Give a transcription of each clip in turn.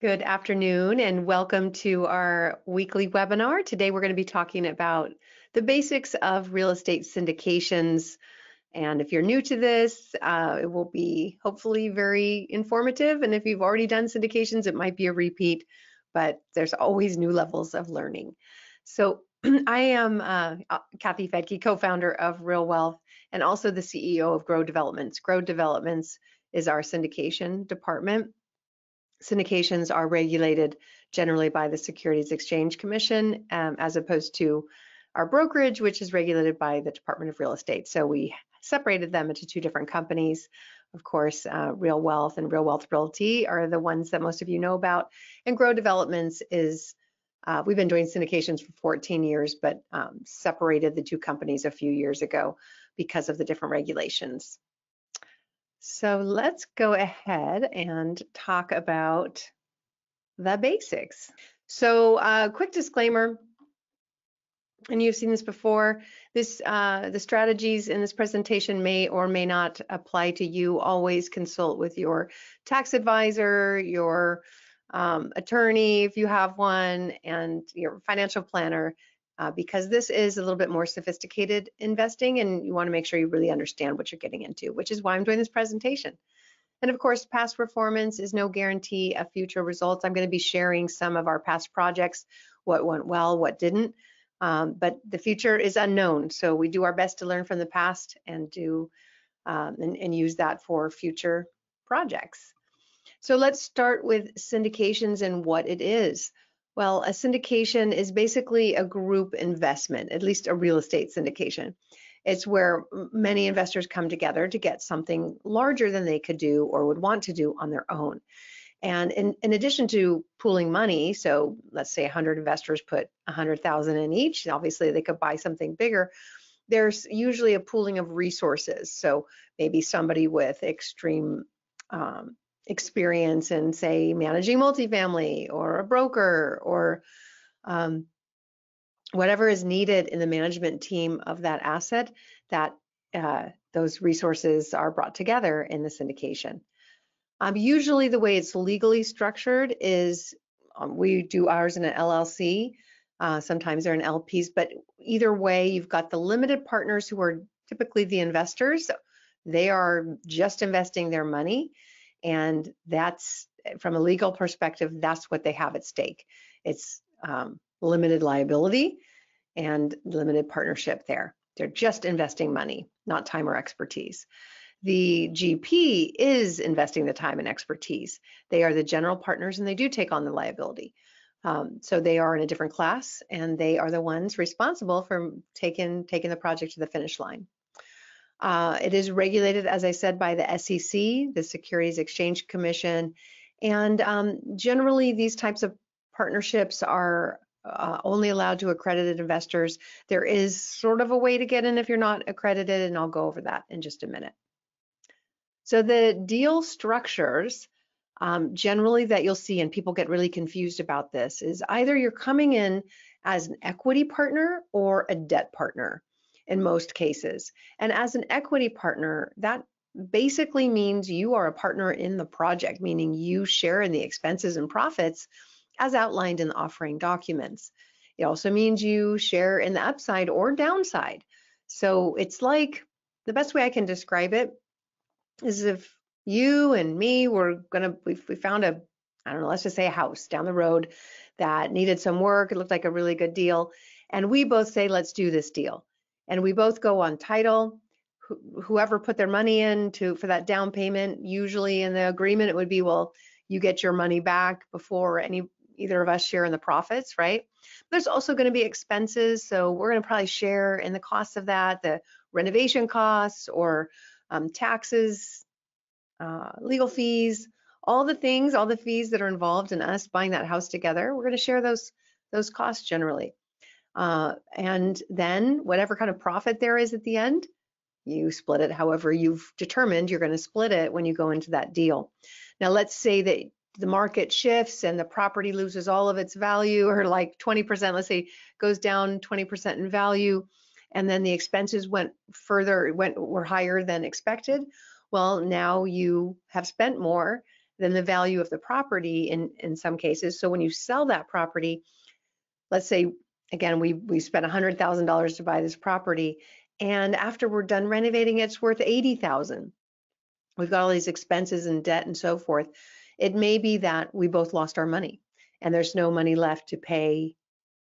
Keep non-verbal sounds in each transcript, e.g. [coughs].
Good afternoon and welcome to our weekly webinar. Today we're going to be talking about the basics of real estate syndications. And if you're new to this, uh, it will be hopefully very informative. And if you've already done syndications, it might be a repeat, but there's always new levels of learning. So [clears throat] I am uh, uh Kathy Fettke, co-founder of Real Wealth and also the CEO of Grow Developments. Grow Developments is our syndication department syndications are regulated generally by the Securities Exchange Commission um, as opposed to our brokerage, which is regulated by the Department of Real Estate. So we separated them into two different companies. Of course, uh, Real Wealth and Real Wealth Realty are the ones that most of you know about. And Grow Developments is, uh, we've been doing syndications for 14 years, but um, separated the two companies a few years ago because of the different regulations. So let's go ahead and talk about the basics. So uh, quick disclaimer, and you've seen this before, this uh, the strategies in this presentation may or may not apply to you. Always consult with your tax advisor, your um, attorney if you have one, and your financial planner uh, because this is a little bit more sophisticated investing and you wanna make sure you really understand what you're getting into, which is why I'm doing this presentation. And of course, past performance is no guarantee of future results. I'm gonna be sharing some of our past projects, what went well, what didn't, um, but the future is unknown. So we do our best to learn from the past and do um, and, and use that for future projects. So let's start with syndications and what it is. Well, a syndication is basically a group investment, at least a real estate syndication. It's where many investors come together to get something larger than they could do or would want to do on their own. And in, in addition to pooling money, so let's say 100 investors put 100,000 in each, obviously they could buy something bigger. There's usually a pooling of resources. So maybe somebody with extreme um, experience in say managing multifamily or a broker or um, whatever is needed in the management team of that asset that uh, those resources are brought together in the syndication. Um, usually the way it's legally structured is um, we do ours in an LLC. Uh, sometimes they're in LPs, but either way, you've got the limited partners who are typically the investors. They are just investing their money and that's from a legal perspective, that's what they have at stake. It's um, limited liability and limited partnership there. They're just investing money, not time or expertise. The GP is investing the time and expertise. They are the general partners and they do take on the liability. Um, so they are in a different class and they are the ones responsible for taking, taking the project to the finish line. Uh, it is regulated, as I said, by the SEC, the Securities Exchange Commission, and um, generally these types of partnerships are uh, only allowed to accredited investors. There is sort of a way to get in if you're not accredited, and I'll go over that in just a minute. So the deal structures um, generally that you'll see, and people get really confused about this, is either you're coming in as an equity partner or a debt partner in most cases. And as an equity partner, that basically means you are a partner in the project, meaning you share in the expenses and profits as outlined in the offering documents. It also means you share in the upside or downside. So it's like the best way I can describe it is if you and me were gonna, we, we found a, I don't know, let's just say a house down the road that needed some work. It looked like a really good deal. And we both say, let's do this deal and we both go on title. Wh whoever put their money in to for that down payment, usually in the agreement it would be, well, you get your money back before any either of us share in the profits, right? There's also going to be expenses, so we're going to probably share in the cost of that, the renovation costs or um, taxes, uh, legal fees, all the things, all the fees that are involved in us buying that house together. We're going to share those those costs generally. Uh, and then whatever kind of profit there is at the end, you split it however you've determined you're going to split it when you go into that deal. Now, let's say that the market shifts and the property loses all of its value or like 20%, let's say goes down 20% in value, and then the expenses went further, went were higher than expected. Well, now you have spent more than the value of the property in, in some cases. So when you sell that property, let's say, again, we, we spent $100,000 to buy this property, and after we're done renovating, it's worth 80,000. We've got all these expenses and debt and so forth. It may be that we both lost our money and there's no money left to pay,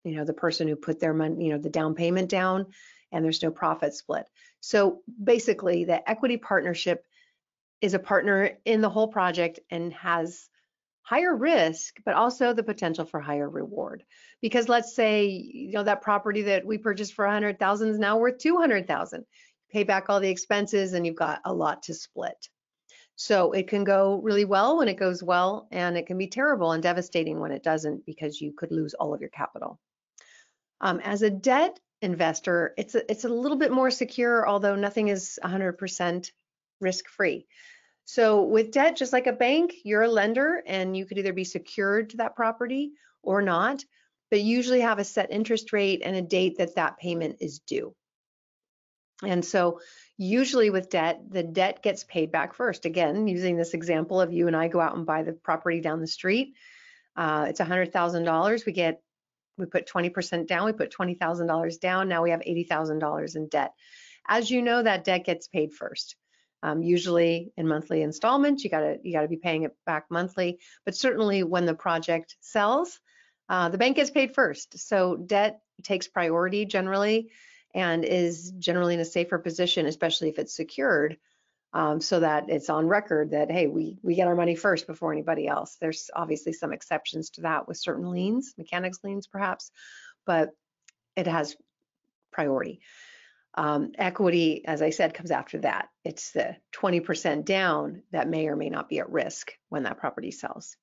you know, the person who put their money, you know, the down payment down and there's no profit split. So basically the equity partnership is a partner in the whole project and has higher risk, but also the potential for higher reward. Because let's say, you know, that property that we purchased for 100,000 is now worth 200,000. Pay back all the expenses and you've got a lot to split. So it can go really well when it goes well, and it can be terrible and devastating when it doesn't because you could lose all of your capital. Um, as a debt investor, it's a, it's a little bit more secure, although nothing is 100% risk-free. So with debt, just like a bank, you're a lender and you could either be secured to that property or not, but usually have a set interest rate and a date that that payment is due. And so usually with debt, the debt gets paid back first. Again, using this example of you and I go out and buy the property down the street, uh, it's $100,000. We get, we put 20% down, we put $20,000 down. Now we have $80,000 in debt. As you know, that debt gets paid first. Um, usually in monthly installments, you gotta you gotta be paying it back monthly. But certainly when the project sells, uh, the bank gets paid first. So debt takes priority generally and is generally in a safer position, especially if it's secured, um, so that it's on record that hey, we we get our money first before anybody else. There's obviously some exceptions to that with certain liens, mechanics liens perhaps, but it has priority. Um, equity, as I said, comes after that. It's the 20% down that may or may not be at risk when that property sells.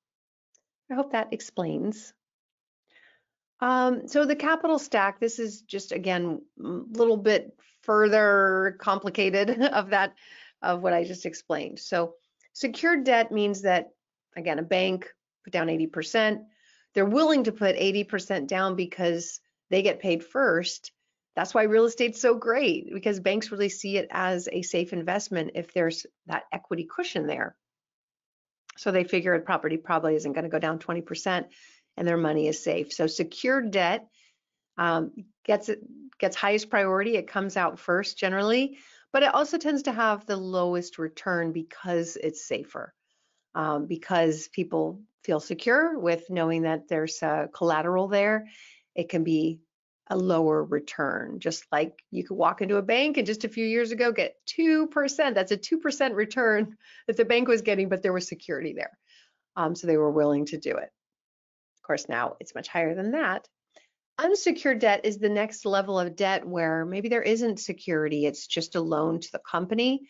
I hope that explains. Um, so the capital stack, this is just again a little bit further complicated [laughs] of that of what I just explained. So secured debt means that again a bank put down 80%. They're willing to put 80% down because they get paid first that's why real estate's so great because banks really see it as a safe investment if there's that equity cushion there. So they figure a property probably isn't going to go down 20% and their money is safe. So secured debt um, gets it gets highest priority. It comes out first generally, but it also tends to have the lowest return because it's safer. Um, because people feel secure with knowing that there's a collateral there. It can be a lower return. Just like you could walk into a bank and just a few years ago get 2%. That's a 2% return [laughs] that the bank was getting, but there was security there. Um, so they were willing to do it. Of course, now it's much higher than that. Unsecured debt is the next level of debt where maybe there isn't security, it's just a loan to the company.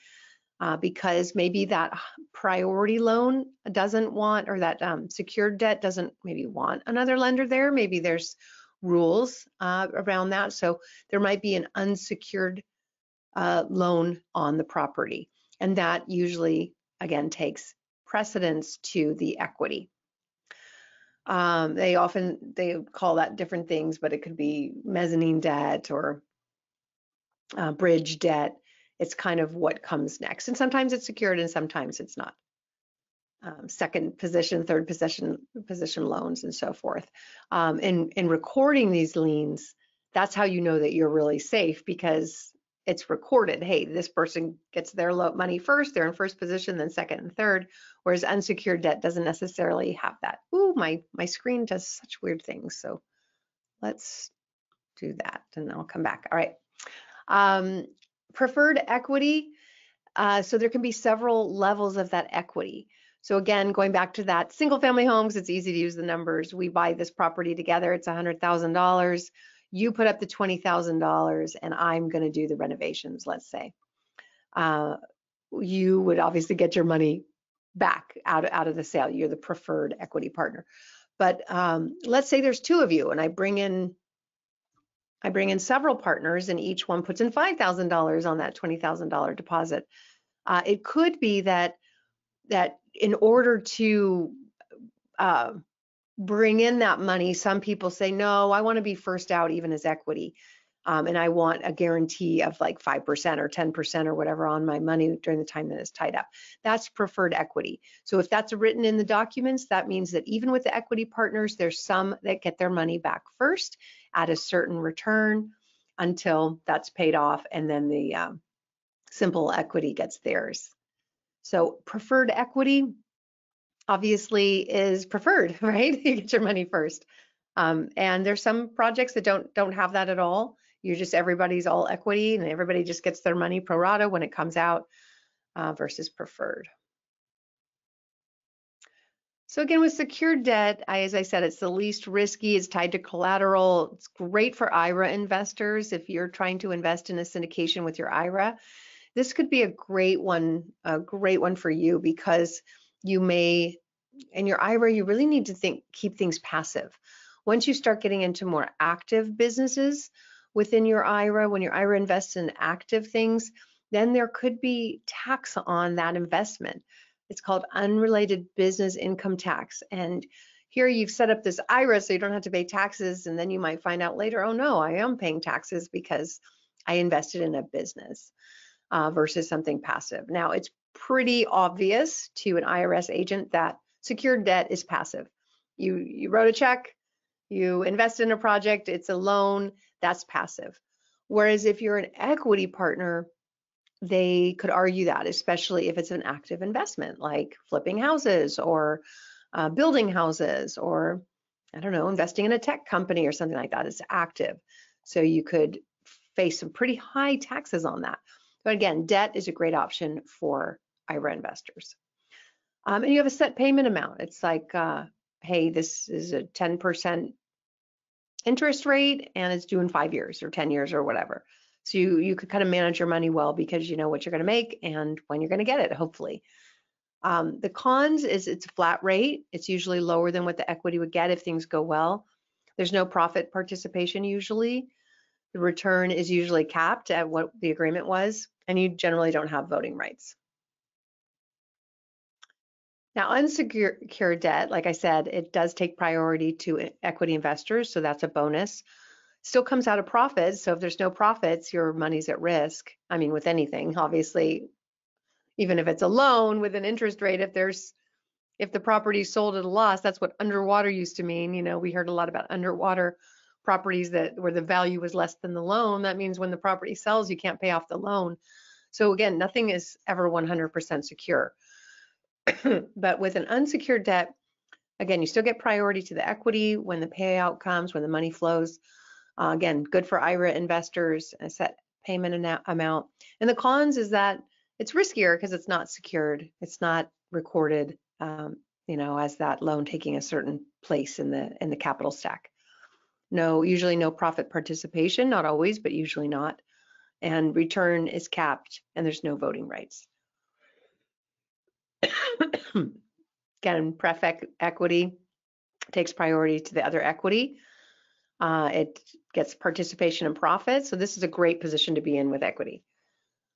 Uh, because maybe that priority loan doesn't want, or that um, secured debt doesn't maybe want another lender there. Maybe there's rules uh, around that. So there might be an unsecured uh, loan on the property. And that usually, again, takes precedence to the equity. Um, they often, they call that different things, but it could be mezzanine debt or uh, bridge debt. It's kind of what comes next. And sometimes it's secured and sometimes it's not um, second position, third position, position loans, and so forth. Um, in in recording these liens, that's how you know that you're really safe because it's recorded. Hey, this person gets their money first; they're in first position, then second and third. Whereas unsecured debt doesn't necessarily have that. Ooh, my my screen does such weird things. So let's do that, and I'll come back. All right. Um, preferred equity. Uh, so there can be several levels of that equity. So again, going back to that single family homes, it's easy to use the numbers. We buy this property together, it's $100,000. You put up the $20,000 and I'm gonna do the renovations, let's say. Uh, you would obviously get your money back out, out of the sale. You're the preferred equity partner. But um, let's say there's two of you and I bring in I bring in several partners and each one puts in $5,000 on that $20,000 deposit. Uh, it could be that that in order to uh, bring in that money, some people say, no, I want to be first out even as equity. um, and I want a guarantee of like 5% or 10% or whatever on my money during the time that it's tied up. That's preferred equity. So if that's written in the documents, that means that even with the equity partners, there's some that get their money back first at a certain return until that's paid off and then the um, simple equity gets theirs. So preferred equity obviously is preferred, [laughs] right? you get your money first. Um, and there's some projects that don't don't have that at all. You're just everybody's all equity and everybody just gets their money pro rata when it comes out uh, versus preferred. So again, with secured debt, I, as I said, it's the least risky. It's tied to collateral. It's great for IRA investors if you're trying to invest in a syndication with your IRA. This could be a great one, a great one for you because you may, in your IRA, you really need to think, keep things passive. Once you start getting into more active businesses within your IRA, when your IRA invests in active things, then there could be tax on that investment. It's called unrelated business income tax. And here you've set up this IRA so you don't have to pay taxes. And then you might find out later, oh no, I am paying taxes because I invested in a business uh, versus something passive. Now, it's pretty obvious to an IRS agent that secured debt is passive. You, you wrote a check, you invest in a project, it's a loan, that's passive. Whereas if you're an equity partner, they could argue that, especially if it's an active investment like flipping houses or uh, building houses or, I don't know, investing in a tech company or something like that is active. So you could face some pretty high taxes on that. But again, debt is a great option for IRA investors. Um, and you have a set payment amount. It's like, uh, hey, this is a 10% interest rate and it's due in five years or 10 years or whatever. So you, you could kind of manage your money well because you know what you're going to make and when you're going to get it, hopefully. Um, the cons is it's a flat rate. It's usually lower than what the equity would get if things go well. There's no profit participation usually. The return is usually capped at what the agreement was, and you generally don't have voting rights. Now, unsecured debt, like I said, it does take priority to equity investors, so that's a bonus. Still comes out of profits, so if there's no profits, your money's at risk. I mean, with anything, obviously, even if it's a loan with an interest rate, if there's if the property sold at a loss, that's what underwater used to mean. You know, we heard a lot about underwater properties that where the value was less than the loan. That means when the property sells, you can't pay off the loan. So again, nothing is ever 100% secure. [clears throat] but with an unsecured debt, again, you still get priority to the equity when the payout comes, when the money flows. Uh, again, good for IRA investors, a set payment amount. And the cons is that it's riskier because it's not secured. It's not recorded, um, you know, as that loan taking a certain place in the in the capital stack. No, usually no profit participation, not always, but usually not. And return is capped and there's no voting rights. [coughs] Again, pref equity takes priority to the other equity. Uh, it gets participation in profit. So this is a great position to be in with equity.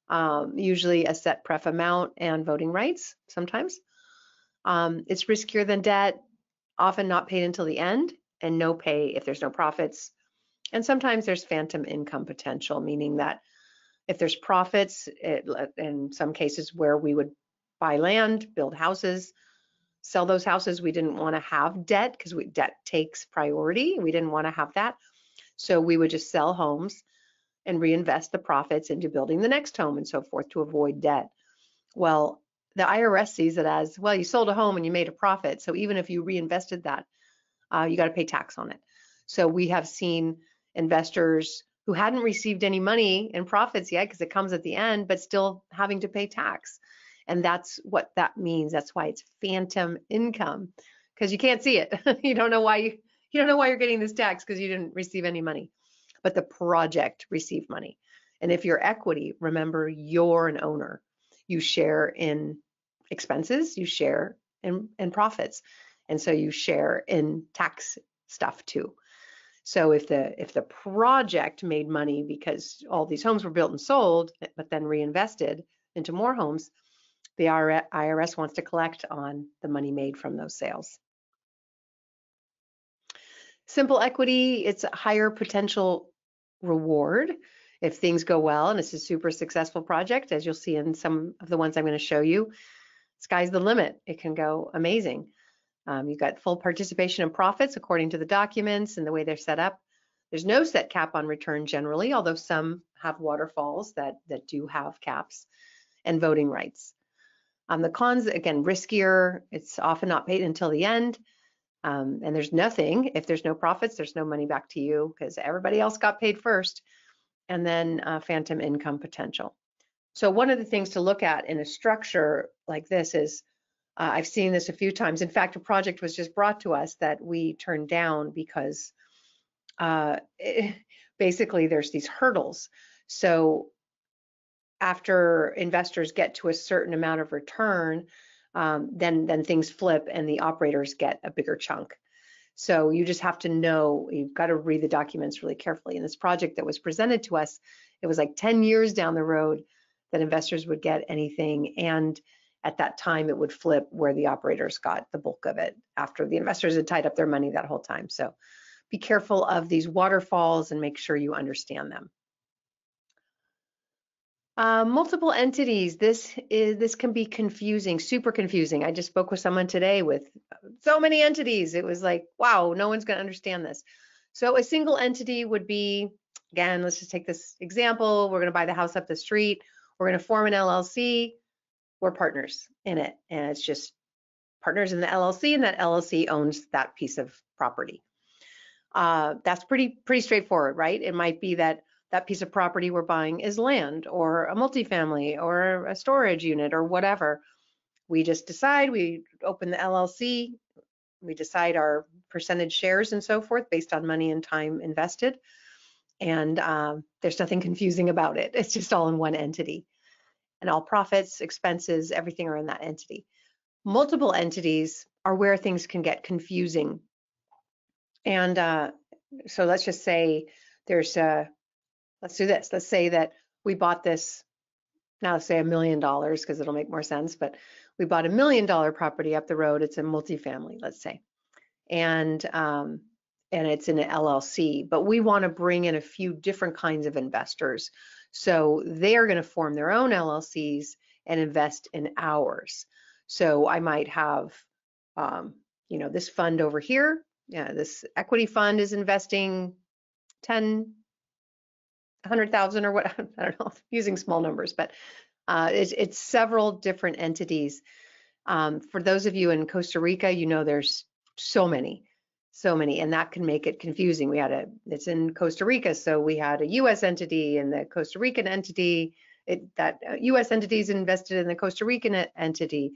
Um, usually a set pref amount and voting rights sometimes. Um, it's riskier than debt, often not paid until the end and no pay if there's no profits. And sometimes there's phantom income potential, meaning that if there's profits, it, in some cases where we would buy land, build houses, sell those houses. We didn't want to have debt because debt takes priority. We didn't want to have that. So we would just sell homes and reinvest the profits into building the next home and so forth to avoid debt. Well, the IRS sees it as well, you sold a home and you made a profit. So even if you reinvested that, uh, you got to pay tax on it. So we have seen investors who hadn't received any money in profits yet because it comes at the end, but still having to pay tax. And that's what that means. That's why it's phantom income because you can't see it. [laughs] you don't know why you you don't know why you're getting this tax because you didn't receive any money. But the project received money. And if you're equity, remember you're an owner. You share in expenses, you share in, in profits. And so you share in tax stuff too. So if the if the project made money because all these homes were built and sold, but then reinvested into more homes, the IRS wants to collect on the money made from those sales. Simple equity, it's a higher potential reward if things go well and it's a super successful project, as you'll see in some of the ones I'm going to show you. Sky's the limit. It can go amazing. Um, you've got full participation in profits according to the documents and the way they're set up. There's no set cap on return generally, although some have waterfalls that, that do have caps and voting rights. Um, the cons, again, riskier. It's often not paid until the end. Um, and there's nothing. If there's no profits, there's no money back to you because everybody else got paid first. And then uh, phantom income potential. So one of the things to look at in a structure like this is, uh, I've seen this a few times. In fact, a project was just brought to us that we turned down because uh, it, basically there's these hurdles. So after investors get to a certain amount of return, um, then then things flip and the operators get a bigger chunk. So you just have to know, you've got to read the documents really carefully. In this project that was presented to us, it was like 10 years down the road that investors would get anything. And at that time, it would flip where the operators got the bulk of it after the investors had tied up their money that whole time. So be careful of these waterfalls and make sure you understand them. Uh, multiple entities. This is this can be confusing, super confusing. I just spoke with someone today with so many entities. It was like, wow, no one's going to understand this. So a single entity would be, again, let's just take this example. We're going to buy the house up the street. We're going to form an LLC. We're partners in it, and it's just partners in the LLC, and that LLC owns that piece of property. Uh, that's pretty pretty straightforward, right? It might be that that piece of property we're buying is land or a multifamily or a storage unit or whatever. We just decide, we open the LLC, we decide our percentage shares and so forth based on money and time invested. And um, there's nothing confusing about it. It's just all in one entity. And all profits, expenses, everything are in that entity. Multiple entities are where things can get confusing. And uh, so let's just say there's a let's do this. Let's say that we bought this, now let's say a million dollars because it'll make more sense, but we bought a million dollar property up the road. It's a multifamily, let's say, and um, and it's in an LLC. But we want to bring in a few different kinds of investors, so they are going to form their own LLCs and invest in ours. So I might have, um, you know, this fund over here. Yeah, this equity fund is investing 10 100,000 or what, [laughs] I don't know, [laughs] using small numbers, but uh, it's, it's, several different entities. Um, for those of you in Costa Rica, you know there's so many, so many, and that can make it confusing. We had a, it's in Costa Rica, so we had a U.S. entity and the Costa Rican entity. It, that uh, U.S. entities invested in the Costa Rican entity.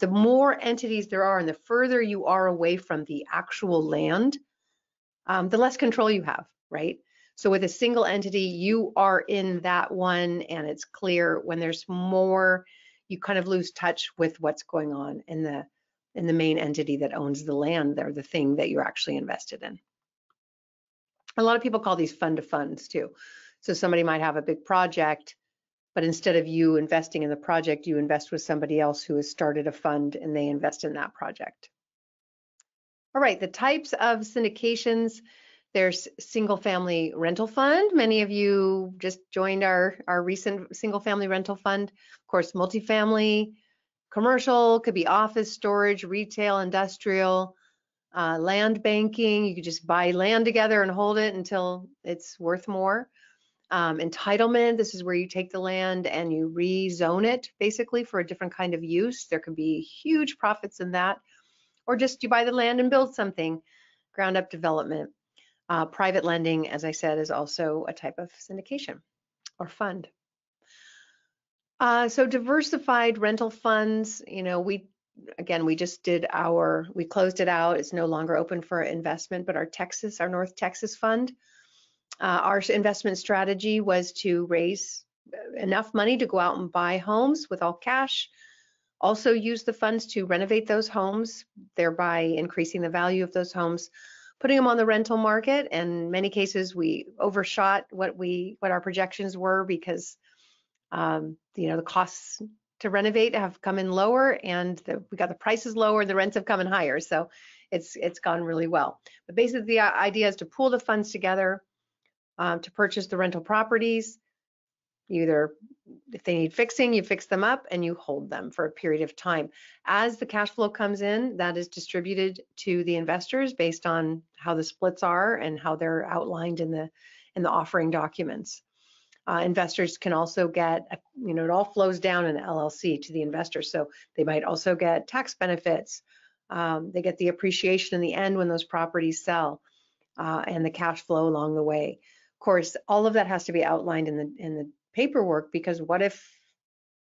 The more entities there are, and the further you are away from the actual land, um, the less control you have, right? So with a single entity, you are in that one and it's clear. When there's more, you kind of lose touch with what's going on in the in the main entity that owns the land or the thing that you're actually invested in. A lot of people call these fund to funds too. So somebody might have a big project, but instead of you investing in the project, you invest with somebody else who has started a fund and they invest in that project. All right, the types of syndications. There's single family rental fund. Many of you just joined our, our recent single family rental fund. Of course, multifamily, commercial, could be office, storage, retail, industrial, uh, land banking. You could just buy land together and hold it until it's worth more. Um, entitlement, this is where you take the land and you rezone it basically for a different kind of use. There could be huge profits in that. Or just you buy the land and build something, ground up development. Uh, private lending, as I said, is also a type of syndication or fund. Uh, so diversified rental funds, you know, we again we just did our we closed it out. It's no longer open for investment, but our Texas, our North Texas fund, uh, our investment strategy was to raise enough money to go out and buy homes with all cash. Also use the funds to renovate those homes, thereby increasing the value of those homes putting them on the rental market. And many cases, we overshot what we what our projections were because um, you know the costs to renovate have come in lower, and the, we got the prices lower, the rents have come in higher. So it's it's gone really well. But basically, the idea is to pool the funds together. um, to purchase the rental properties. Either if they need fixing, you fix them up and you hold them for a period of time. As the cash flow comes in, that is distributed to the investors based on how the splits are and how they're outlined in the in the offering documents. Uh, investors can also get, you know, it all flows down in the LLC to the investors. So they might also get tax benefits. Um, they get the appreciation in the end when those properties sell uh, and the cash flow along the way. Of course, all of that has to be outlined in the in the paperwork because what if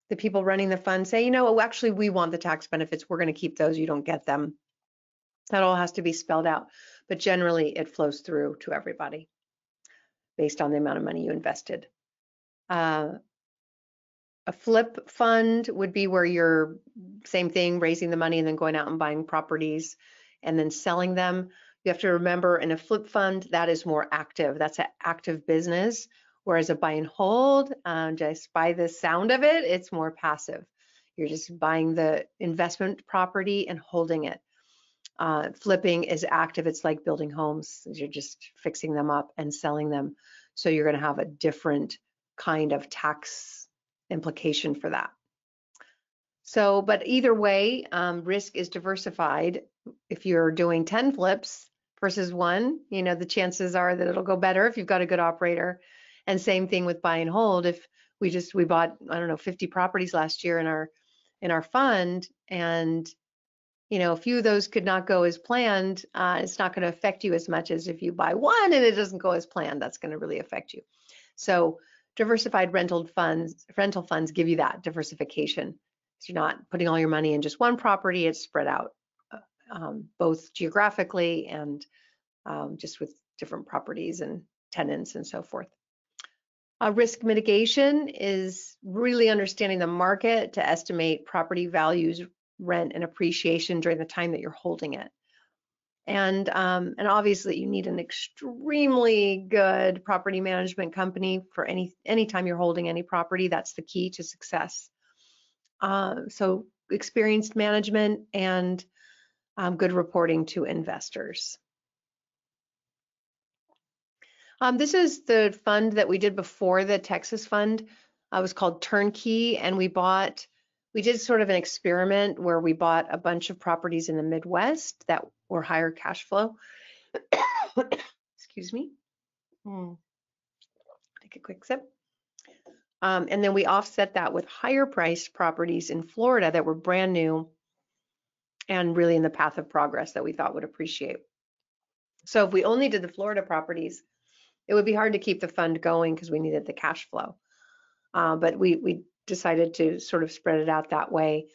the people running the fund say, you know, oh, actually, we want the tax benefits. We're going to keep those. You don't get them. That all has to be spelled out. But generally, it flows through to everybody based on the amount of money you invested. Uh, a flip fund would be where you're same thing, raising the money and then going out and buying properties and then selling them. You have to remember in a flip fund, that is more active. That's an active business. Whereas a buy and hold, um, just by the sound of it, it's more passive. You're just buying the investment property and holding it. Uh, flipping is active. It's like building homes. You're just fixing them up and selling them. So you're going to have a different kind of tax implication for that. So, but either way, um, risk is diversified. If you're doing 10 flips versus one, you know, the chances are that it'll go better if you've got a good operator. And same thing with buy and hold. If we just, we bought, I don't know, 50 properties last year in our, in our fund and you know, a few of those could not go as planned, uh, it's not going to affect you as much as if you buy one and it doesn't go as planned. That's going to really affect you. So diversified rental funds, rental funds give you that diversification. So you're not putting all your money in just one property, it's spread out uh, um, both geographically and um, just with different properties and tenants and so forth. Uh, risk mitigation is really understanding the market to estimate property values, rent, and appreciation during the time that you're holding it and um, and obviously you need an extremely good property management company for any anytime you're holding any property that's the key to success. Uh, so experienced management and um, good reporting to investors. Um, this is the fund that we did before the texas fund. Uh, it was called turnkey and we bought we did sort of an experiment where we bought a bunch of properties in the midwest that or higher cash flow. [coughs] Excuse me. Mm. Take a quick sip. Um, and then we offset that with higher priced properties in Florida that were brand new and really in the path of progress that we thought would appreciate. So if we only did the Florida properties, it would be hard to keep the fund going because we needed the cash flow. Uh, but we we decided to sort of spread it out that way.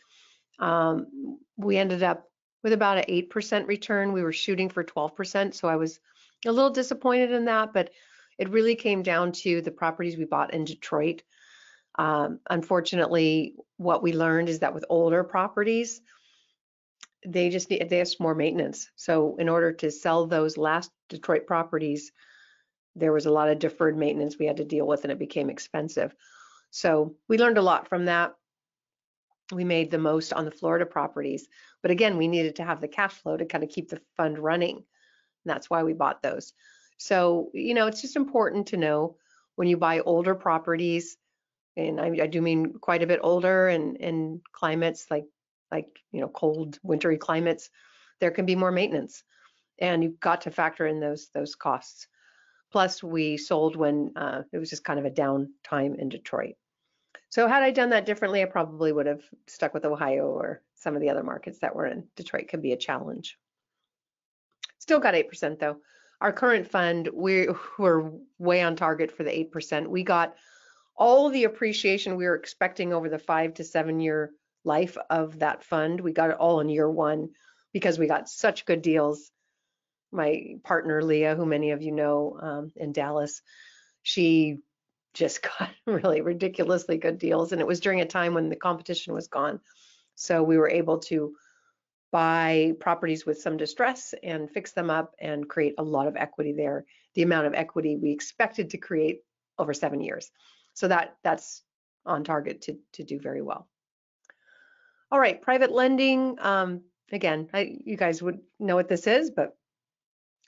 Um, we ended up with about an 8% return. We were shooting for 12%, so I was a little disappointed in that, but it really came down to the properties we bought in Detroit. Um, unfortunately, what we learned is that with older properties, they just need they have more maintenance. So in order to sell those last Detroit properties, there was a lot of deferred maintenance we had to deal with, and it became expensive. So we learned a lot from that we made the most on the Florida properties. But again, we needed to have the cash flow to kind of keep the fund running. And that's why we bought those. So, you know, it's just important to know when you buy older properties, and I, I do mean quite a bit older and in climates like like you know cold wintry climates, there can be more maintenance, and you've got to factor in those those costs. Plus, we sold when uh, it was just kind of a down time in Detroit. So had I done that differently, I probably would have stuck with Ohio or some of the other markets that were in Detroit could be a challenge. Still got 8% though. Our current fund, we, we're way on target for the 8%. We got all the appreciation we were expecting over the five to seven year life of that fund. We got it all in year one because we got such good deals. My partner, Leah, who many of you know um, in Dallas, she just [laughs] got really ridiculously good deals. And it was during a time when the competition was gone. So we were able to buy properties with some distress and fix them up and create a lot of equity there. The amount of equity we expected to create over seven years. So that that's on target to, to do very well. All right, private lending. Um, again, I, you guys would know what this is, but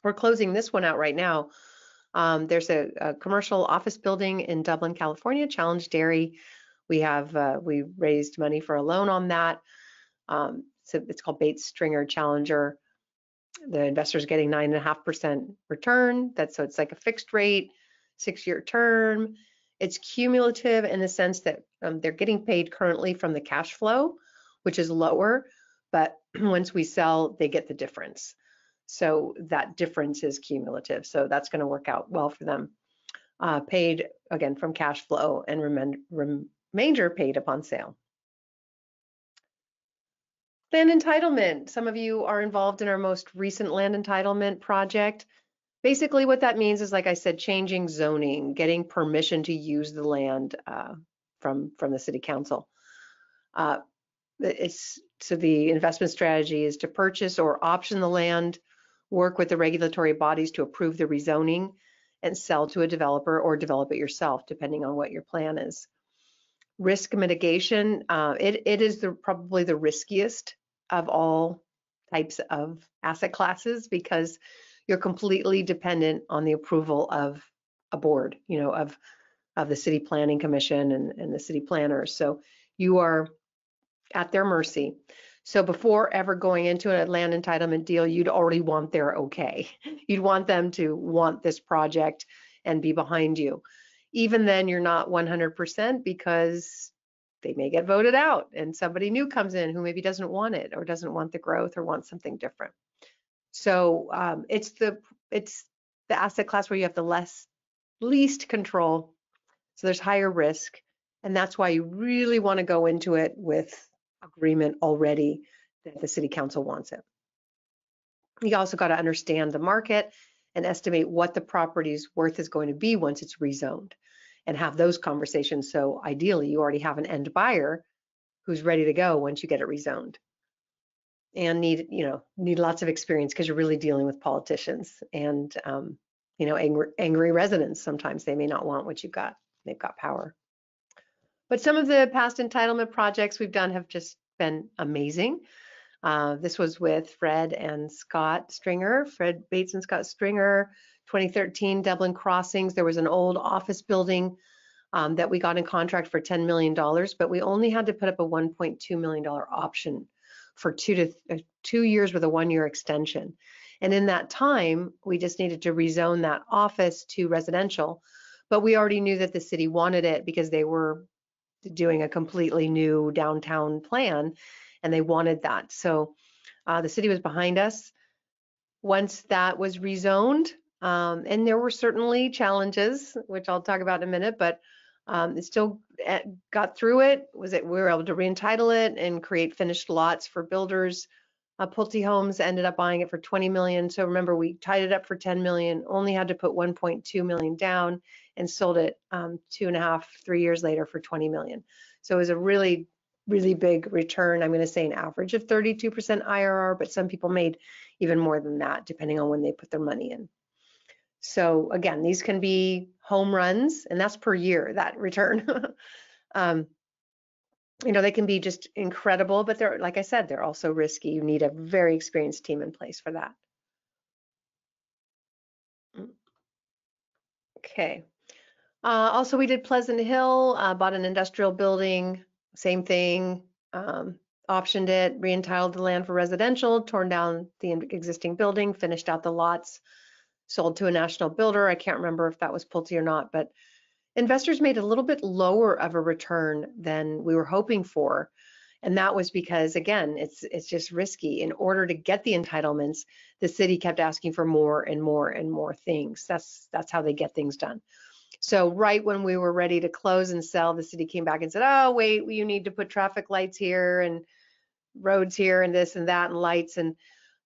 we're closing this one out right now. Um, there's a, a, commercial office building in Dublin, California, Challenge Dairy. We have uh, we raised money for a loan on that. Um, so it's called Bates Stringer Challenger. The investor's getting nine and a half percent return. That's so it's like a fixed rate, six-year term. It's cumulative in the sense that um, they're getting paid currently from the cash flow, which is lower, but [clears throat] once we sell, they get the difference. So that difference is cumulative. So that's going to work out well for them. Uh, paid again from cash flow and remainder paid upon sale. Land entitlement. Some of you are involved in our most recent land entitlement project. Basically what that means is, like I said, changing zoning, getting permission to use the land uh, from, from the city council. Uh, it's, so the investment strategy is to purchase or option the land, work with the regulatory bodies to approve the rezoning, and sell to a developer or develop it yourself, depending on what your plan is. Risk mitigation, uh, it, it is the, probably the riskiest of all types of asset classes because you're completely dependent on the approval of a board, you know, of of the city planning commission and, and the city planners. So you are at their mercy. So before ever going into a land entitlement deal, you'd already want their okay. You'd want them to want this project and be behind you. Even then, you're not 100% because they may get voted out and somebody new comes in who maybe doesn't want it or doesn't want the growth or wants something different. So um, it's the it's the asset class where you have the less least control. So there's higher risk, and that's why you really want to go into it with agreement already that the city council wants it. You also got to understand the market and estimate what the property's worth is going to be once it's rezoned and have those conversations. So ideally, you already have an end buyer who's ready to go once you get it rezoned and need you know need lots of experience because you're really dealing with politicians and um, you know angry, angry residents sometimes they may not want what you've got they've got power but some of the past entitlement projects we've done have just been amazing uh, this was with fred and scott stringer fred bates and scott stringer 2013 dublin crossings there was an old office building um, that we got in contract for $10 million but we only had to put up a $1.2 million option for two to uh, two years with a one year extension. And in that time, we just needed to rezone that office to residential, but we already knew that the city wanted it because they were doing a completely new downtown plan and they wanted that. So uh, the city was behind us. Once that was rezoned, um, and there were certainly challenges, which I'll talk about in a minute, but um, it still eh, got through it. Was it we were able to re-entitle it and create finished lots for builders. Uh, Pulte Homes ended up buying it for 20 million. So remember, we tied it up for 10 million, only had to put 1.2 million down, and sold it um, two and a half, three years later for 20 million. So it was a really, really big return. I'm going to say an average of 32% IRR, but some people made even more than that, depending on when they put their money in. So again, these can be home runs, and that's per year, that return. [laughs] um, you know, they can be just incredible, but they're, like I said, they're also risky. You need a very experienced team in place for that. Mm. Okay. Uh, also, we did Pleasant Hill, uh, bought an industrial building, same thing, um, optioned it, re-entitled the land for residential, torn down the existing building, finished out the lots, sold to a national builder. I can't remember if that was Pulte or not, but investors made a little bit lower of a return than we were hoping for. And that was because again, it's it's just risky. In order to get the entitlements, the city kept asking for more and more and more things. That's that's how they get things done. So right when we were ready to close and sell, the city came back and said, "Oh, wait, you need to put traffic lights here and roads here and this and that and lights." And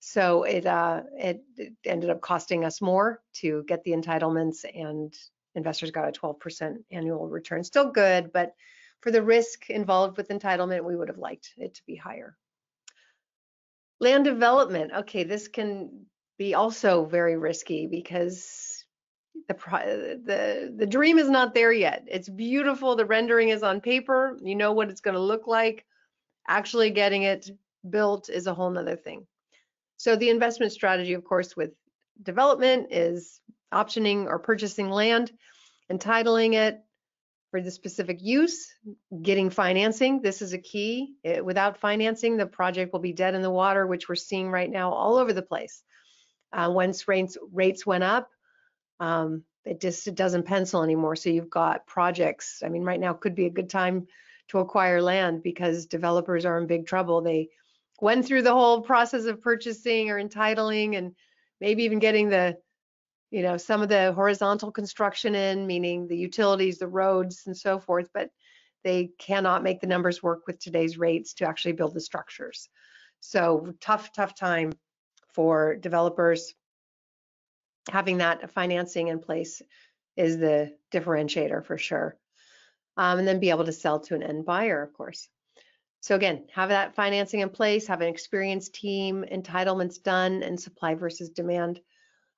so it, uh, it, it ended up costing us more to get the entitlements and investors got a 12% annual return. Still good, but for the risk involved with entitlement, we would have liked it to be higher. Land development. Okay, this can be also very risky because the the the dream is not there yet. It's beautiful. The rendering is on paper. You know what it's going to look like. Actually getting it built is a whole nother thing. So the investment strategy, of course, with development is optioning or purchasing land, entitling it for the specific use, getting financing. This is a key. It, without financing, the project will be dead in the water, which we're seeing right now all over the place. Uh, once rates, rates went up, um, it just it doesn't pencil anymore. So you've got projects. I mean, right now could be a good time to acquire land because developers are in big trouble. They went through the whole process of purchasing or entitling and maybe even getting the you know some of the horizontal construction in meaning the utilities the roads and so forth but they cannot make the numbers work with today's rates to actually build the structures. So tough tough time for developers. Having that financing in place is the differentiator for sure. Um, and then be able to sell to an end buyer of course so again, have that financing in place, have an experienced team, entitlements done, and supply versus demand.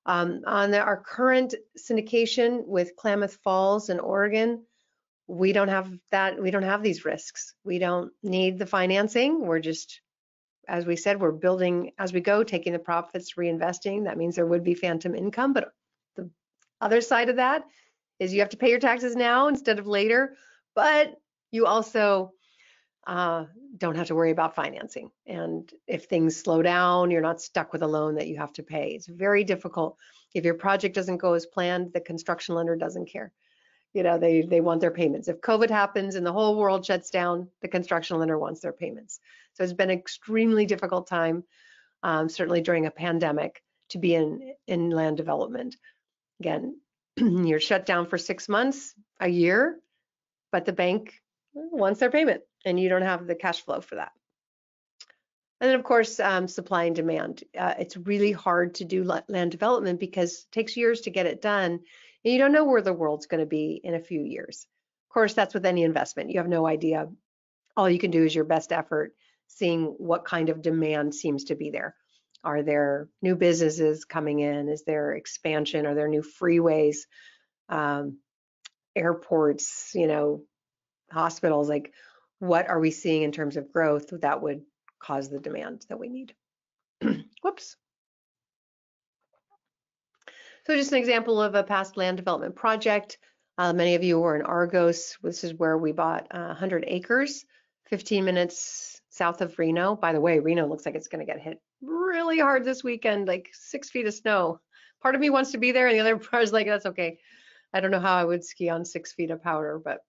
Um, on the, our current syndication with Klamath Falls in Oregon, we don't have that. We don't have these risks. We don't need the financing. We're just, as we said, we're building as we go, taking the profits, reinvesting. That means there would be phantom income, but the other side of that is you have to pay your taxes now instead of later. But you also uh, don't have to worry about financing. And if things slow down, you're not stuck with a loan that you have to pay. It's very difficult. If your project doesn't go as planned, the construction lender doesn't care. You know, they they want their payments. If COVID happens and the whole world shuts down, the construction lender wants their payments. So it's been an extremely difficult time, um, certainly during a pandemic, to be in in land development. Again, [clears throat] you're shut down for six months, a year, but the bank wants their payment and you don't have the cash flow for that. And then of course, um, supply and demand. Uh, it's really hard to do land development because it takes years to get it done and you don't know where the world's gonna be in a few years. Of course, that's with any investment. You have no idea. All you can do is your best effort, seeing what kind of demand seems to be there. Are there new businesses coming in? Is there expansion? Are there new freeways? Um, airports, you know, hospitals, like what are we seeing in terms of growth that would cause the demand that we need. [clears throat] Whoops. So just an example of a past land development project. Uh, many of you were in Argos. This is where we bought uh, 100 acres, 15 minutes south of Reno. By the way, Reno looks like it's going to get hit really hard this weekend, like six feet of snow. Part of me wants to be there, and the other [laughs] part is like, that's okay. I don't know how I would ski on six feet of powder, but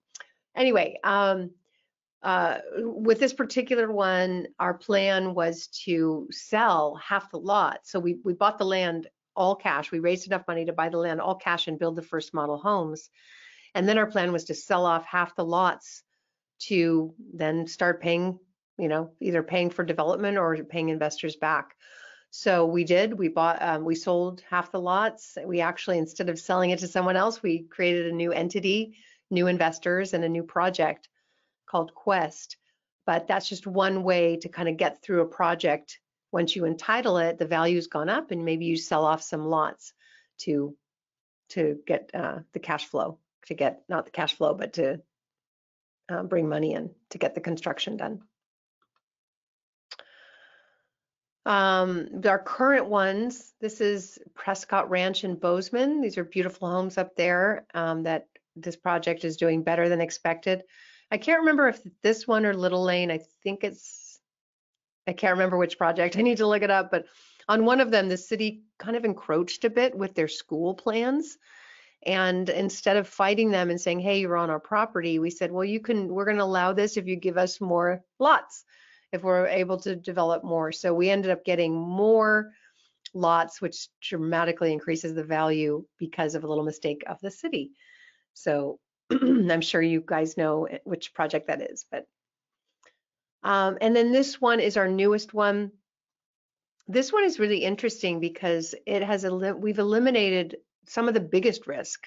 anyway, um, uh, with this particular one, our plan was to sell half the lot. So we, we bought the land all cash. We raised enough money to buy the land all cash and build the first model homes. And then our plan was to sell off half the lots to then start paying, you know, either paying for development or paying investors back. So we did. We bought, um, we sold half the lots. We actually, instead of selling it to someone else, we created a new entity new investors and a new project called Quest. But that's just one way to kind of get through a project. Once you entitle it, the value's gone up, and maybe you sell off some lots to to get uh, the cash flow, to get not the cash flow, but to uh, bring money in to get the construction done. Um, our current ones, this is Prescott Ranch in Bozeman. These are beautiful homes up there um, that this project is doing better than expected. I can't remember if this one or Little Lane, I think it's, I can't remember which project. I need to look it up, but on one of them, the city kind of encroached a bit with their school plans. And instead of fighting them and saying, hey, you're on our property, we said, well, you can, we're going to allow this if you give us more lots, if we're able to develop more. So we ended up getting more lots, which dramatically increases the value because of a little mistake of the city. So [clears throat] I'm sure you guys know eh, which project that is, but um, and then this one is our newest one. This one is really interesting because it has a we've eliminated some of the biggest risk,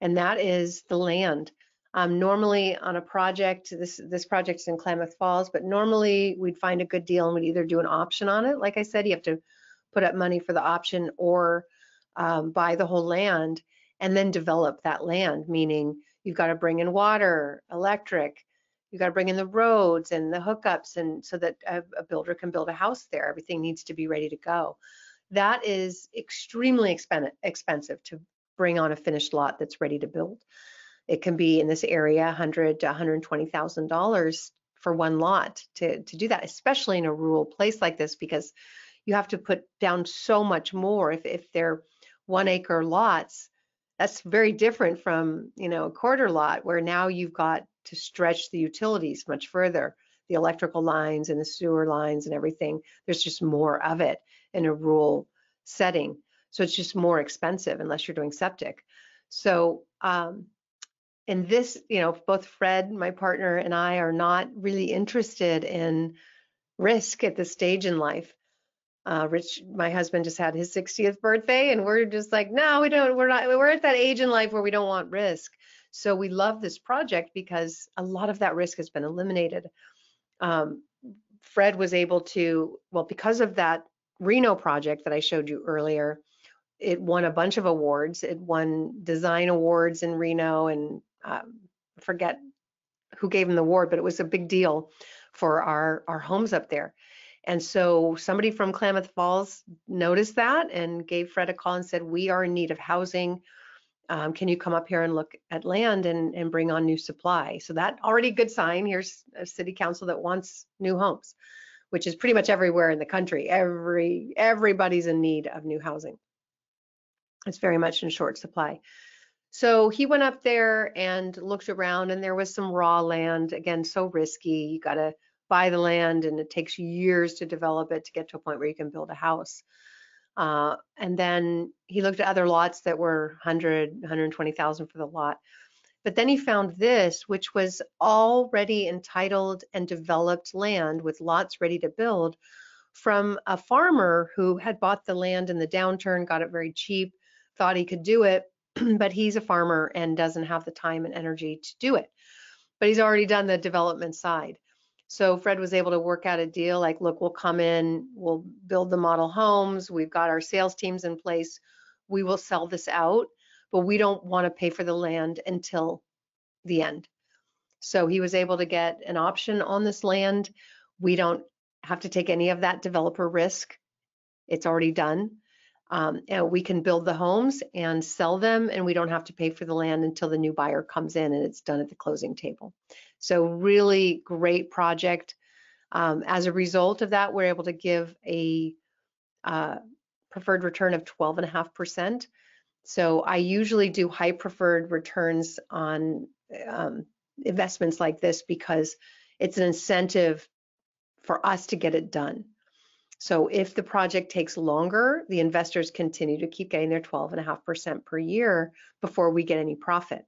and that is the land. Um, normally on a project, this this project's in Klamath Falls, but normally we'd find a good deal and we'd either do an option on it. Like I said, you have to put up money for the option or um, buy the whole land and then develop that land, meaning you've got to bring in water, electric, you've got to bring in the roads and the hookups and so that a, a, builder can build a house there. Everything needs to be ready to go. that is extremely expensive to bring on a finished lot that's ready to build. It can be in this area 100 to 120,000 dollars for one lot to to do that, especially in a rural place like this because you have to put down so much more if if they're one acre lots. That's very different from you know a quarter lot where now you've got to stretch the utilities much further, the electrical lines and the sewer lines and everything. There's just more of it in a rural setting. So it's just more expensive unless you're doing septic. So um, in this, you know, both Fred, my partner, and I are not really interested in risk at this stage in life. Uh, Rich, my husband, just had his 60th birthday, and we're just like, no, we don't. We're not. We're at that age in life where we don't want risk. So we love this project because a lot of that risk has been eliminated. Um, Fred was able to, well, because of that Reno project that I showed you earlier, it won a bunch of awards. It won design awards in Reno and um, forget who gave him the award, but it was a big deal for our, our homes up there. And so somebody from Klamath Falls noticed that and gave Fred a call and said, we are in need of housing. Um, can you come up here and look at land and, and bring on new supply? So that already good sign. Here's a city council that wants new homes, which is pretty much everywhere in the country. Every everybody's in need of new housing. It's very much in short supply. So he went up there and looked around, and there was some raw land. Again, so risky. You got to buy the land, and it takes years to develop it to get to a point where you can build a house. Uh, and then he looked at other lots that were 100, 120,000 for the lot. But then he found this, which was already entitled and developed land with lots ready to build from a farmer who had bought the land in the downturn, got it very cheap, thought he could do it, [clears throat] but he's a farmer and doesn't have the time and energy to do it. But he's already done the development side. So Fred was able to work out a deal like, look, we'll come in, we'll build the model homes, we've got our sales teams in place, we will sell this out, but we don't want to pay for the land until the end. So he was able to get an option on this land. We don't have to take any of that developer risk. It's already done. Um, and we can build the homes and sell them, and we don't have to pay for the land until the new buyer comes in and it's done at the closing table. So really great project. Um, as a result of that, we're able to give a uh, preferred return of 12.5%. So I usually do high preferred returns on um, investments like this because it's an incentive for us to get it done. So if the project takes longer, the investors continue to keep getting their 12.5% per year before we get any profit.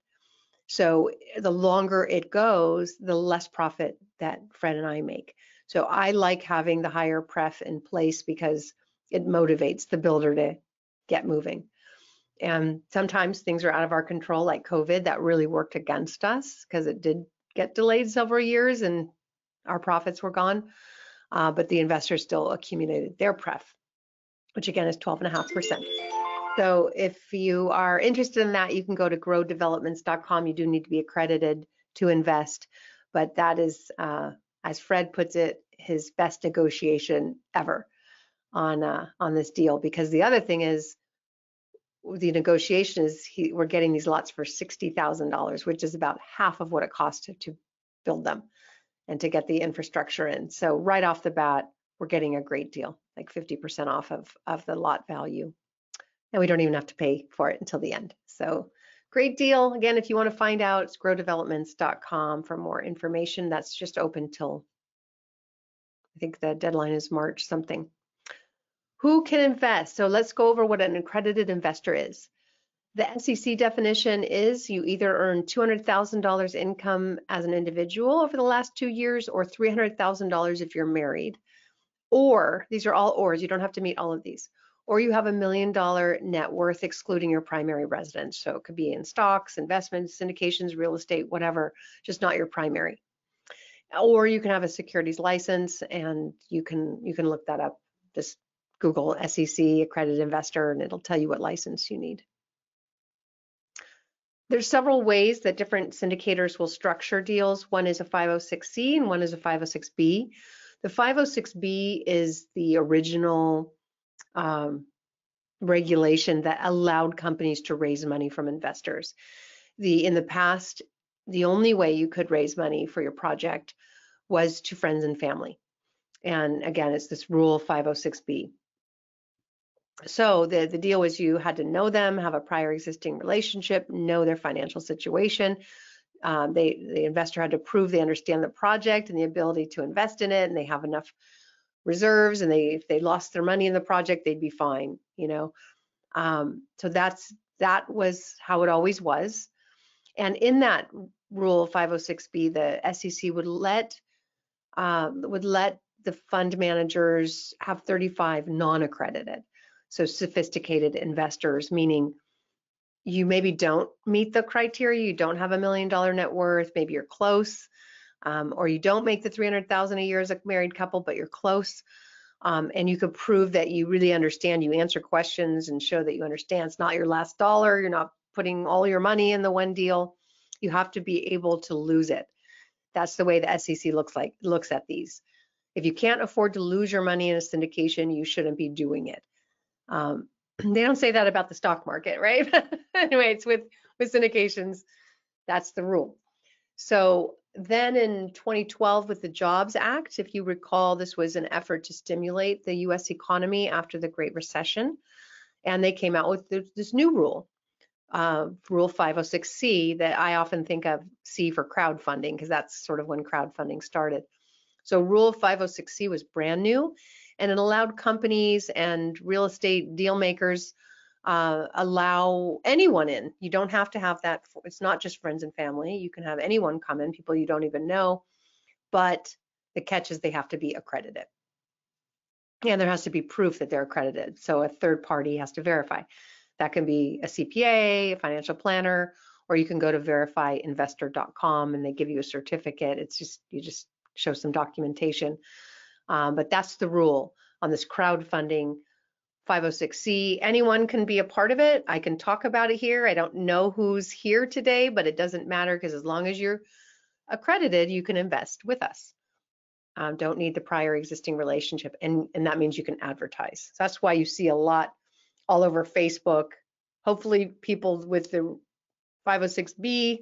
So eh, the longer it goes, the less profit that Fred and I make. So I like having the higher pref in place because it motivates the builder to get moving. And sometimes things are out of our control, like COVID, that really worked against us because it did get delayed several years and our profits were gone uh, but the investors still accumulated their pref, which again is 12.5%. So if you are interested in that, you can go to growdevelopments.com. You do need to be accredited to invest, but that is, uh, as Fred puts it, his best negotiation ever on uh, on this deal. Because the other thing is, the negotiation is he, we're getting these lots for sixty thousand dollars, which is about half of what it cost to, to build them and to get the infrastructure in. So right off the bat, we're getting a great deal, like 50% off of, of the lot value. And we don't even have to pay for it until the end. So great deal. Again, if you want to find out, it's growdevelopments.com for more information. That's just open till, I think the deadline is March something. Who can invest? So let's go over what an accredited investor is. The SEC definition is you either earn $200,000 income as an individual over the last two years or $300,000 if you're married. Or, these are all ors, you don't have to meet all of these. Or you have a million dollar net worth excluding your primary residence. So it could be in stocks, investments, syndications, real estate, whatever, just not your primary. Or you can have a securities license and you can you can look that up. Just Google SEC accredited investor and it'll tell you what license you need. There's several ways that different syndicators will structure deals. One is a 506C and one is a 506B. The 506B is the original um, regulation that allowed companies to raise money from investors. The in the past, the only way you could raise money for your project was to friends and family. And again, it's this rule 506b. So the, the deal was you had to know them, have a prior existing relationship, know their financial situation. Um, they, the investor had to prove they understand the project and the ability to invest in it, and they have enough reserves. And they, if they lost their money in the project, they'd be fine. You know, um, so that's that was how it always was. And in that rule 506b, the SEC would let um, would let the fund managers have 35 non-accredited. So sophisticated investors, meaning you maybe don't meet the criteria, you don't have a million dollar net worth, maybe you're close, um, or you don't make the 300,000 a year as a married couple, but you're close. Um, and you could prove that you really understand, you answer questions and show that you understand. It's not your last dollar, you're not putting all your money in the one deal. You have to be able to lose it. That's the way the SEC looks like looks at these. If you can't afford to lose your money in a syndication, you shouldn't be doing it. Um, [clears throat] they don't say that about the stock market, right? [laughs] anyway, it's with with syndications, that's the rule. So then in 2012 with the Jobs Act, if you recall, this was an effort to stimulate the US economy after the Great Recession. And they came out with this new rule, uh, Rule 506C, that I often think of C for crowdfunding, because that's sort of when crowdfunding started. So Rule 506C was brand new and it allowed companies and real estate deal makers uh, allow anyone in. You don't have to have that. It's not just friends and family. You can have anyone come in, people you don't even know. But the catch is they have to be accredited. And there has to be proof that they're accredited. So a third party has to verify. That can be a CPA, a financial planner, or you can go to verifyinvestor.com and they give you a certificate. It's just, you just show some documentation. Um, but that's the rule on this crowdfunding 506C. Anyone can be a part of it. I can talk about it here. I don't know who's here today, but it doesn't matter because as long as you're accredited, you can invest with us. Um, don't need the prior existing relationship, and, and that means you can advertise. So that's why you see a lot all over Facebook. Hopefully, people with the 506B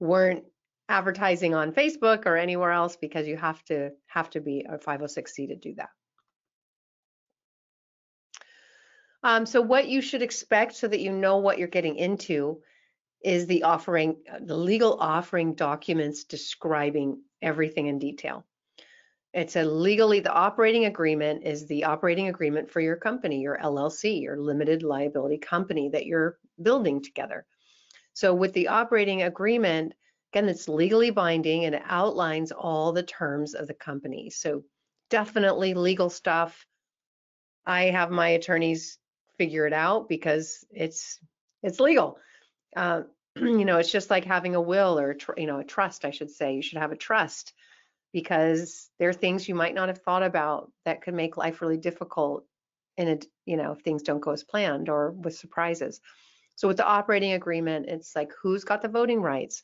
weren't advertising on Facebook or anywhere else because you have to have to be a 506c to do that. Um, so what you should expect so that you know what you're getting into is the offering, the legal offering documents describing everything in detail. It's a legally, the operating agreement is the operating agreement for your company, your LLC, your limited liability company that you're building together. So with the operating agreement, Again, it's legally binding and it outlines all the terms of the company. So definitely legal stuff. I have my attorneys figure it out because it's it's legal. Uh, [clears throat] you know, it's just like having a will or you know a trust. I should say you should have a trust because there are things you might not have thought about that could make life really difficult. And it, you know, if things don't go as planned or with surprises. So with the operating agreement, it's like who's got the voting rights,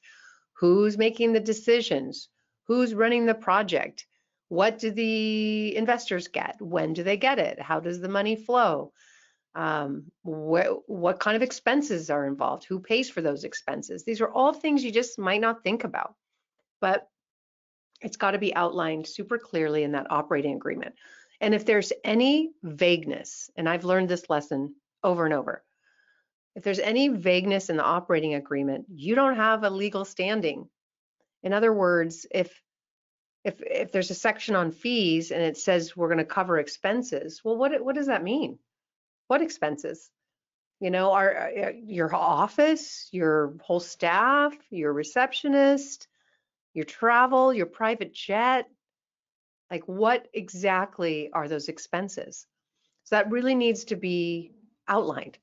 Who's making the decisions? Who's running the project? What do the investors get? When do they get it? How does the money flow? Um, wh what kind of expenses are involved? Who pays for those expenses? These are all things you just might not think about, but it's got to be outlined super clearly in that operating agreement. And if there's any vagueness, and I've learned this lesson over and over, if there's any vagueness in the operating agreement, you don't have a legal standing. In other words, if if if there's a section on fees and it says we're going to cover expenses, well, what what does that mean? What expenses? You know, are, your office, your whole staff, your receptionist, your travel, your private jet, like what exactly are those expenses? So that really needs to be outlined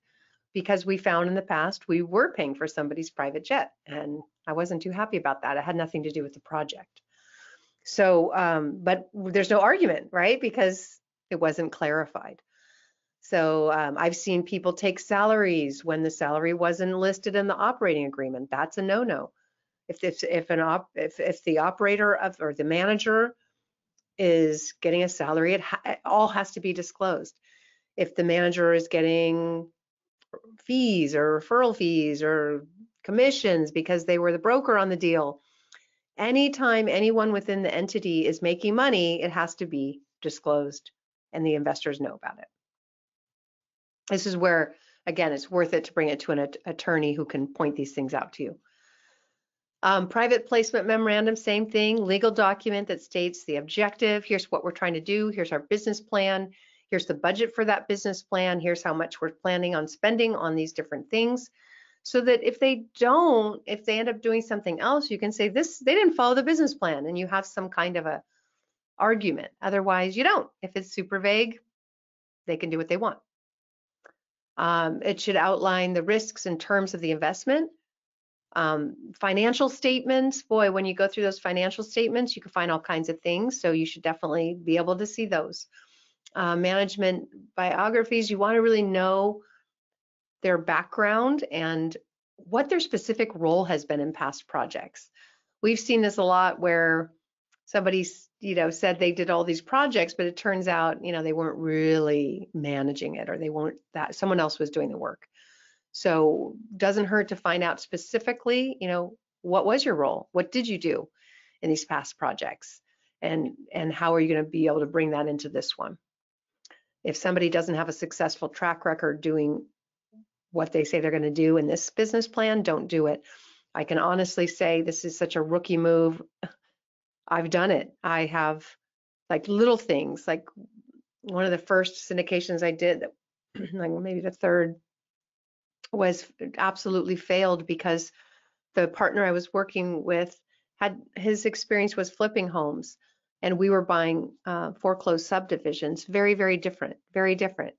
because we found in the past we were paying for somebody's private jet and I wasn't too happy about that. It had nothing to do with the project. So, um, but there's no argument, right? Because it wasn't clarified. So um, I've seen people take salaries when the salary wasn't listed in the operating agreement. That's a no-no. If if if an op if if the operator of or the manager is getting a salary, it, ha it all has to be disclosed. if the manager is getting fees or referral fees or commissions because they were the broker on the deal. Anytime anyone within the entity is making money, it has to be disclosed and the investors know about it. This is where, again, it's worth it to bring it to an attorney who can point these things out to you. Um, private placement memorandum, same thing, legal document that states the objective. Here's what we're trying to do. Here's our business plan. Here's the budget for that business plan. Here's how much we're planning on spending on these different things. So that if they don't, if they end up doing something else, you can say this, they didn't follow the business plan and you have some kind of a argument. Otherwise you don't. If it's super vague, they can do what they want. Um, it should outline the risks in terms of the investment. Um, financial statements, boy, when you go through those financial statements, you can find all kinds of things. So you should definitely be able to see those uh, management biographies, you want to really know their background and what their specific role has been in past projects. We've seen this a lot where somebody, you know, said they did all these projects, but it turns out, you know, they weren't really managing it or they weren't that someone else was doing the work. So doesn't hurt to find out specifically, you know, what was your role? What did you do in these past projects? And and how are you going to be able to bring that into this one? If somebody doesn't have a successful track record doing what they say they're going to do in this business plan, don't do it. I can honestly say this is such a rookie move. I've done it. I have like little things, like one of the first syndications I did, [clears throat] like maybe the third, was absolutely failed because the partner I was working with had his experience was flipping homes and we were buying uh, foreclosed subdivisions. Very, very different, very different.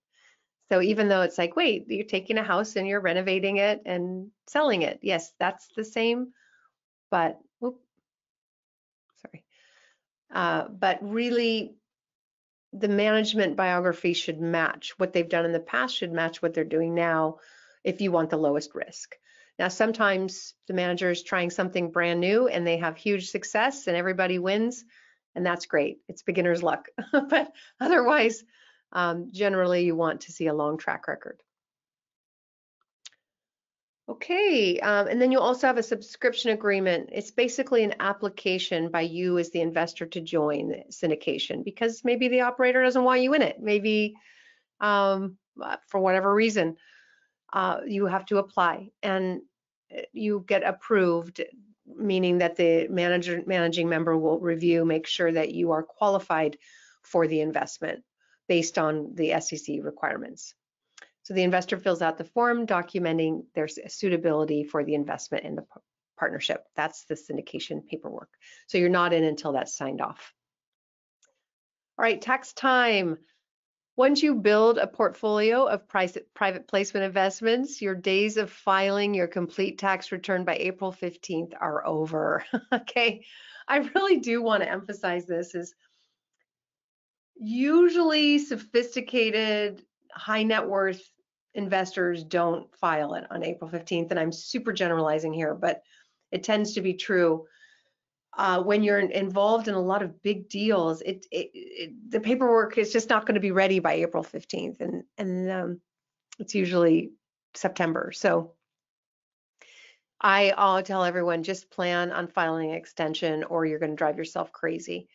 So even though it's like, wait, you're taking a house and you're renovating it and selling it. Yes, that's the same, but, whoop, sorry. Uh, but really, the management biography should match what they've done in the past should match what they're doing now if you want the lowest risk. Now, sometimes the manager is trying something brand new and they have huge success and everybody wins and that's great. It's beginner's luck. [laughs] but otherwise, um, generally you want to see a long track record. Okay, um, and then you also have a subscription agreement. It's basically an application by you as the investor to join syndication because maybe the operator doesn't want you in it. Maybe um, uh, for whatever reason, uh, you have to apply and uh, you get approved meaning that the manager, managing member will review, make sure that you are qualified for the investment based on the SEC requirements. So the investor fills out the form documenting their suitability for the investment in the partnership. That's the syndication paperwork. So you're not in until that's signed off. All right, tax time. Once you build a portfolio of private placement investments, your days of filing your complete tax return by April 15th are over. [laughs] okay, I really do want to emphasize this is usually sophisticated high net worth investors don't file it on April 15th and I'm super generalizing here, but it tends to be true uh, when you're involved in a lot of big deals, it, it, it the paperwork is just not going to be ready by April 15th, and and um, it's usually September. So I I'll tell everyone just plan on filing an extension, or you're going to drive yourself crazy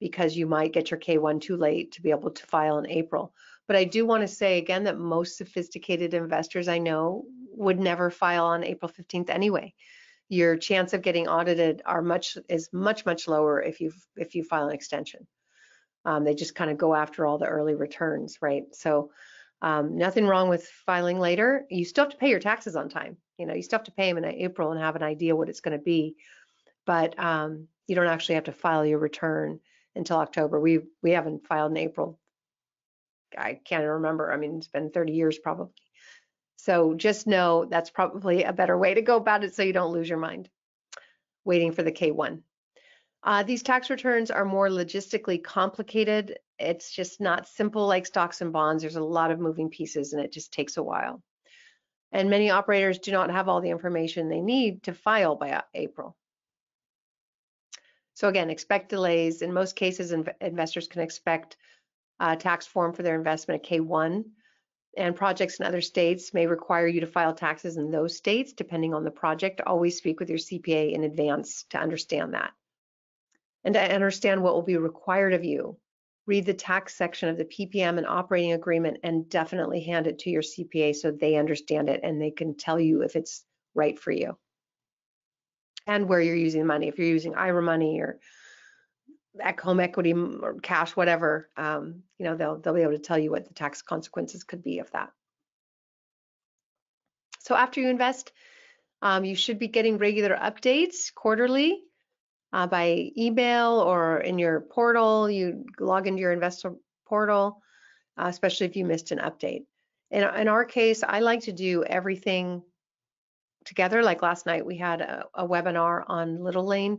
because you might get your K1 too late to be able to file in April. But I do want to say again that most sophisticated investors I know would never file on April 15th anyway your chance of getting audited are much is much much lower if you if you file an extension. Um, they just kind of go after all the early returns, right? So um, nothing wrong with filing later. You still have to pay your taxes on time. You know, you still have to pay them in April and have an idea what it's going to be, but um, you don't actually have to file your return until October. We we haven't filed in April. I can't remember. I mean, it's been 30 years probably. So just know that's probably a better way to go about it so you don't lose your mind waiting for the K1. Uh, these tax returns are more logistically complicated. It's just not simple like stocks and bonds. There's a lot of moving pieces and it just takes a while. And many operators do not have all the information they need to file by uh, April. So again, expect delays. In most cases, inv investors can expect a tax form for their investment at K1 and projects in other states may require you to file taxes in those states, depending on the project. Always speak with your CPA in advance to understand that. And to understand what will be required of you, read the tax section of the PPM and operating agreement and definitely hand it to your CPA so they understand it and they can tell you if it's right for you. And where you're using the money. If you're using IRA money or home equity or cash, whatever, um, you know, they'll they'll be able to tell you what the tax consequences could be of that. So after you invest, um, you should be getting regular updates quarterly uh, by email or in your portal. You log into your investor portal, uh, especially if you missed an update. In, in our case, I like to do everything together. Like last night, we had a, a webinar on Little Lane.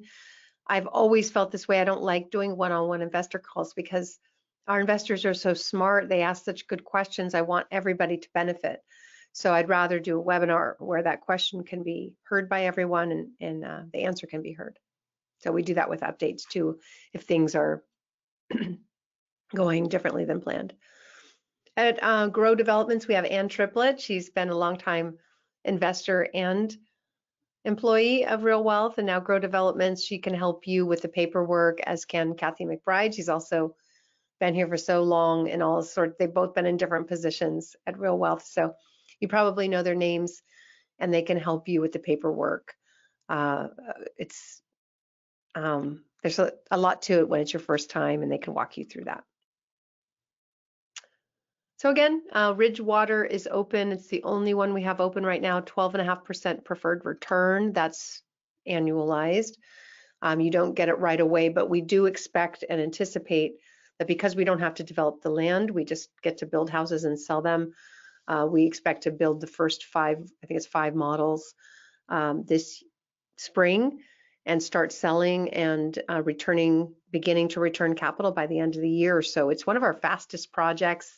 I've always felt this way. I don't like doing one-on-one investor calls because our investors are so smart. They ask such good questions. I want everybody to benefit. So I'd rather do a webinar where that question can be heard by everyone and, and uh, the answer can be heard. So we do that with updates too, if things are [clears throat] going differently than planned. At uh, Grow Developments, we have Ann Triplett. She's been a long time investor and employee of Real Wealth and now Grow Developments. She can help you with the paperwork, as can Kathy McBride. She's also been here for so long and all sorts. They've both been in different positions at Real Wealth, so you probably know their names, and they can help you with the paperwork. Uh, it's um, there's a, a lot to it when it's your first time, and they can walk you through that. So again, uh, Ridgewater is open. It's the only one we have open right now, 12.5% preferred return. That's annualized. Um, you don't get it right away, but we do expect and anticipate that because we don't have to develop the land, we just get to build houses and sell them. Uh, we expect to build the first five, I think it's five models um, this spring and start selling and uh, returning, beginning to return capital by the end of the year. So it's one of our fastest projects.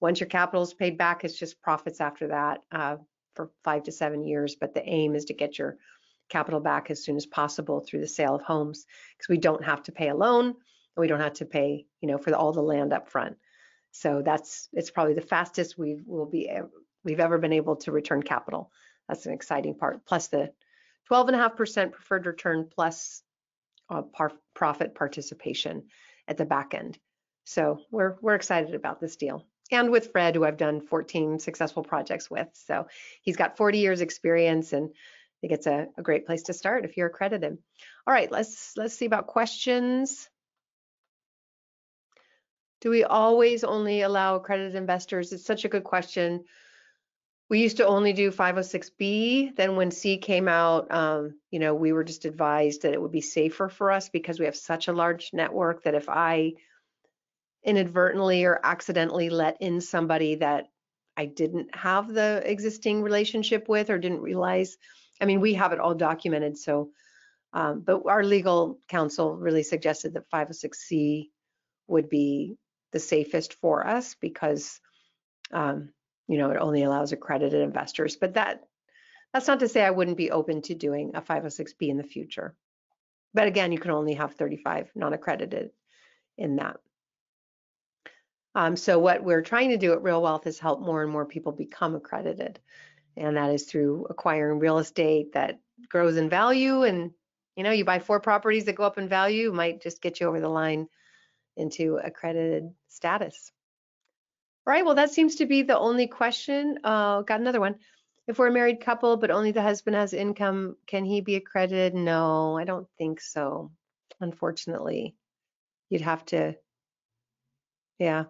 Once your capital is paid back, it's just profits after that uh, for five to seven years. But the aim is to get your capital back as soon as possible through the sale of homes because we don't have to pay a loan and we don't have to pay, you know, for the, all the land up front. So that's it's probably the fastest we will be we've ever been able to return capital. That's an exciting part. Plus the 12.5% preferred return plus uh, par profit participation at the back end. So we're we're excited about this deal and with Fred, who I've done 14 successful projects with. So he's got 40 years experience and I think it's a, a great place to start if you're accredited. All right, let's let's see about questions. Do we always only allow accredited investors? It's such a good question. We used to only do 506B. Then when C came out, um, you know, we were just advised that it would be safer for us because we have such a large network that if I inadvertently or accidentally let in somebody that I didn't have the existing relationship with or didn't realize. I mean, we have it all documented. So, um, but our legal counsel really suggested that 506C would be the safest for us because, um, you know, it only allows accredited investors. But that that's not to say I wouldn't be open to doing a 506B in the future. But again, you can only have 35 non-accredited in that. Um, so what we're trying to do at Real Wealth is help more and more people become accredited. And that is through acquiring real estate that grows in value. And, you know, you buy four properties that go up in value, might just get you over the line into accredited status. All right, well, that seems to be the only question. Uh, got another one. If we're a married couple, but only the husband has income, can he be accredited? No, I don't think so, unfortunately. You'd have to, yeah,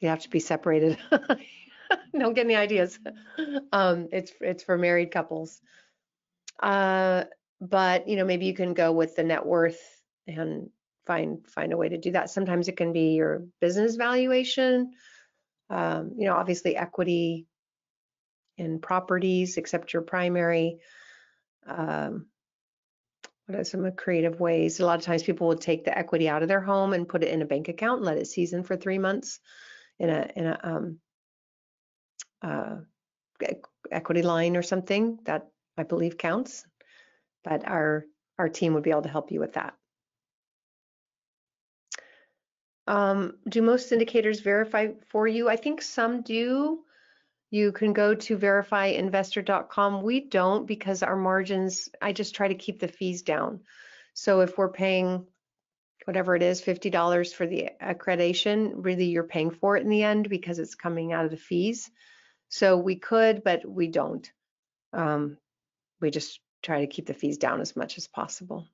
you have to be separated. [laughs] Don't get any ideas. Um, it's it's for married couples. Uh, but you know, maybe you can go with the net worth and find find a way to do that. Sometimes it can be your business valuation. Um, you know, obviously equity in properties, except your primary. Um, what are some creative ways? A lot of times people will take the equity out of their home and put it in a bank account and let it season for three months in a in a um, uh, equity line or something that I believe counts. But our our team would be able to help you with that. Um, do most syndicators verify for you? I think some do. You can go to verifyinvestor.com. We don't because our margins, I just try to keep the fees down. So if we're paying whatever it is, $50 for the accreditation, really you're paying for it in the end because it's coming out of the fees. So we could, but we don't. Um, we just try to keep the fees down as much as possible.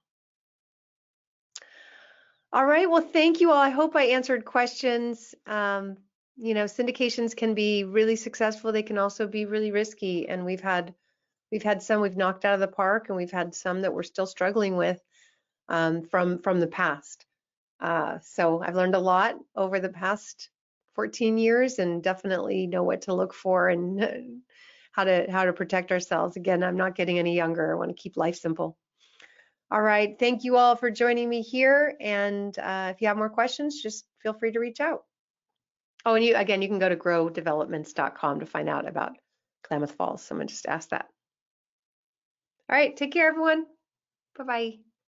All right, well, thank you all. I hope I answered questions. Um, you know, syndications can be really successful. They can also be really risky. And we've had we've had some we've knocked out of the park and we've had some that we're still struggling with um, from from the past. Uh, so I've learned a lot over the past 14 years and definitely know what to look for and [laughs] how to how to protect ourselves. Again, I'm not getting any younger. I want to keep life simple. All right. Thank you all for joining me here. And uh, if you have more questions, just feel free to reach out. Oh, and you again, you can go to growdevelopments.com to find out about Klamath Falls. Someone just asked that. All right. Take care, everyone. Bye-bye.